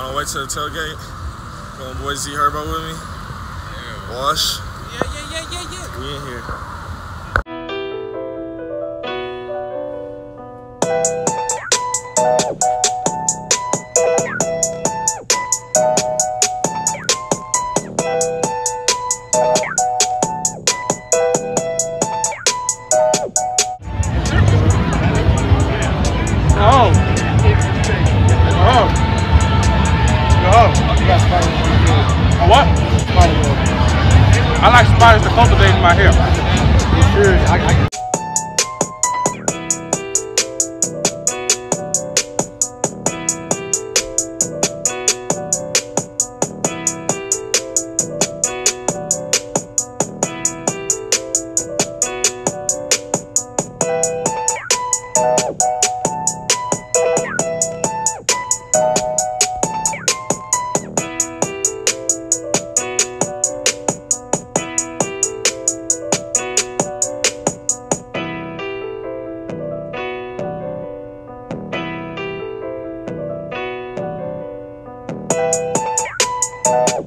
on the way to the tailgate. Going boy Z Herbo with me. Yeah. Wash. Yeah, yeah, yeah, yeah, yeah. We in here. My hair. Sure. I, I,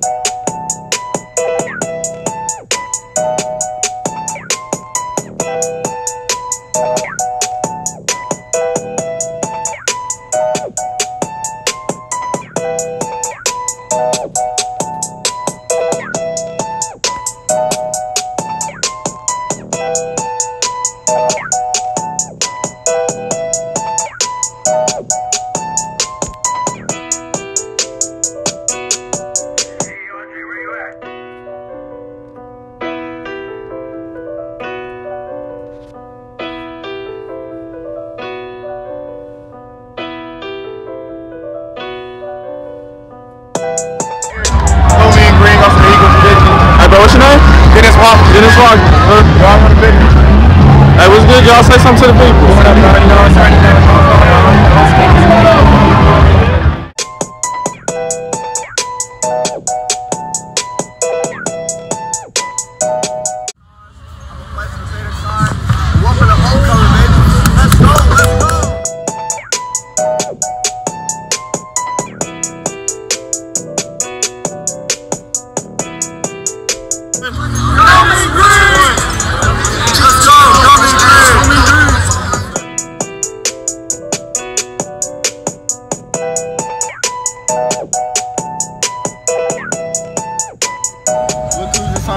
Yeah. Walk. Dennis Walker. Want to? Hey, what's good? Y'all say something to the people. What up, y'all? You know, it's already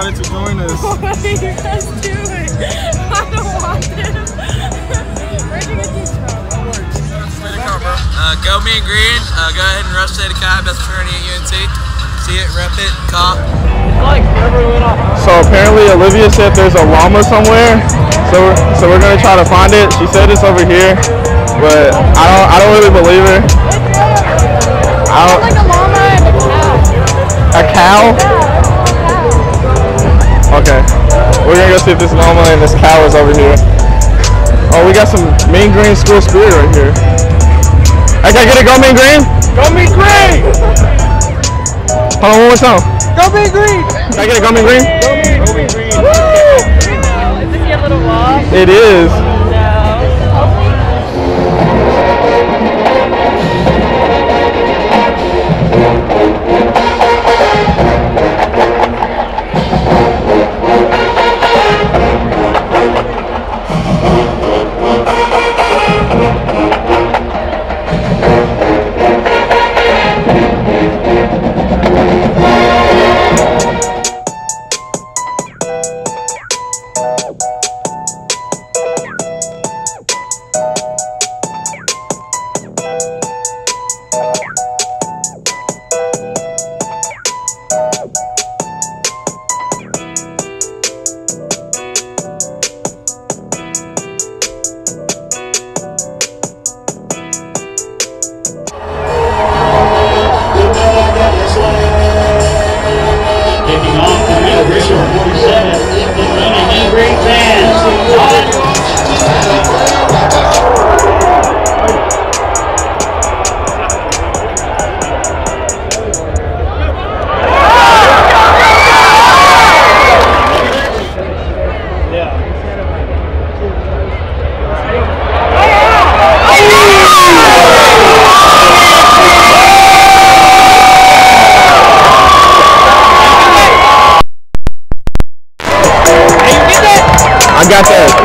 who decided to join us. What are you guys doing? I don't want them. Where'd you get these from? Uh, go mean green. Uh, go ahead and rush State of Kai, best fraternity at UNT. See it, rep it, cop. So apparently Olivia said there's a llama somewhere. So we're, so we're gonna try to find it. She said it's over here, but I don't I don't really believe her. I don't, Like a llama and a cow. a cow? Okay. We're gonna go see if this llama and this cow is over here. Oh, we got some mean green school spirit right here. Hey, can I get it? Go mean green? Go me green! Hold on one more time. Go me green! Can I get it? Go mean green? Go me green! Is this your little walk? It is. Off the middle, Richard 47, the running in great fans. I got that.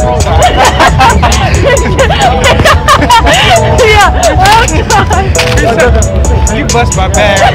yeah. Oh god. You bust my bag.